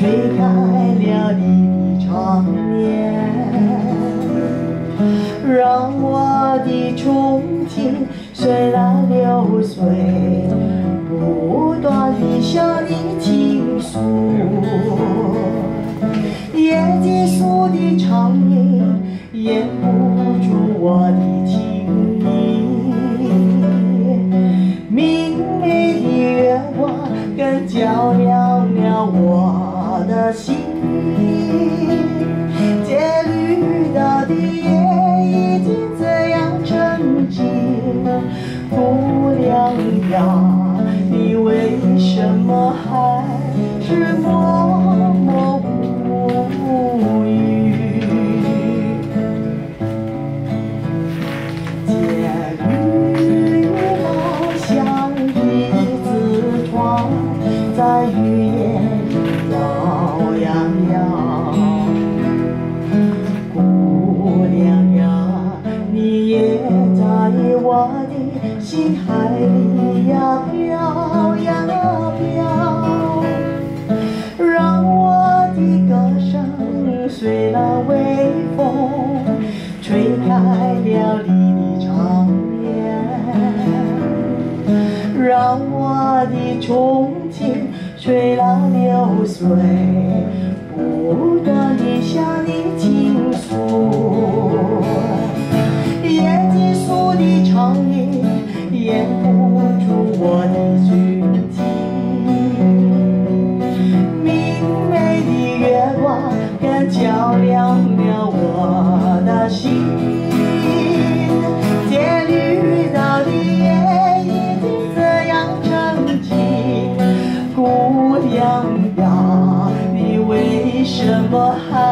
吹开了你的长眠，让我的憧憬随那流水不断的向你倾诉，夜结束的长夜掩不住我的情意，明媚的月光更照亮的心，戒律到底也已经怎样成就？我的心海里呀飘呀飘，让我的歌声随那微风吹开了你的长眠，让我的憧憬随那流水不断地向你呀，你为什么还